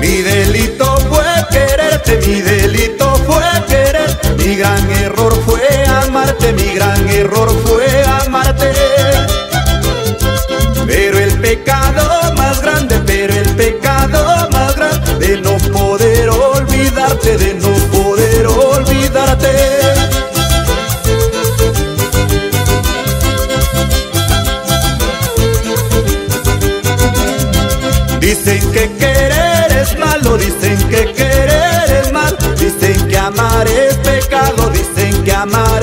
Mi delito fue quererte, mi delito fue quererte. Mi gran error fue amarte, mi gran error fue amarte. Pero el pecado más grande, pero el pecado amar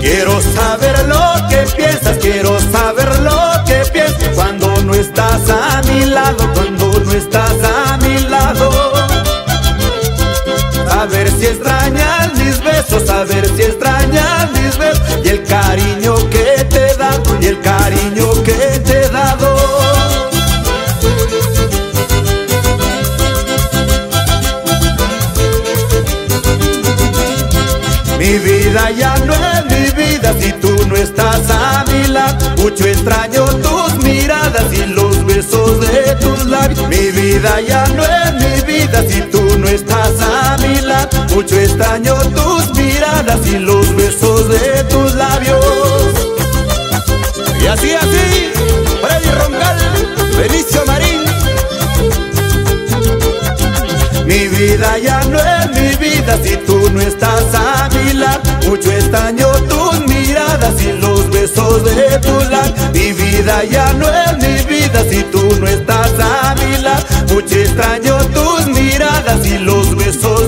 Quiero saber lo que piensas, quiero saber lo que piensas cuando no estás a mi lado, cuando no estás a mi lado. Saber si extrañas mis besos, saber si Mi vida ya no es mi vida si tú no estás a mi lado. Mucho extraño tus miradas y los besos de tus labios. Mi vida ya no es mi vida si tú no estás a mi lado. Mucho extraño tus miradas y los besos de tus labios. Y así, así, Freddy Roncal, Benicio Marín. Mi vida ya no es mi vida si tú no estás a y los besos.